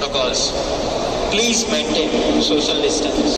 protocols. Please maintain social distance.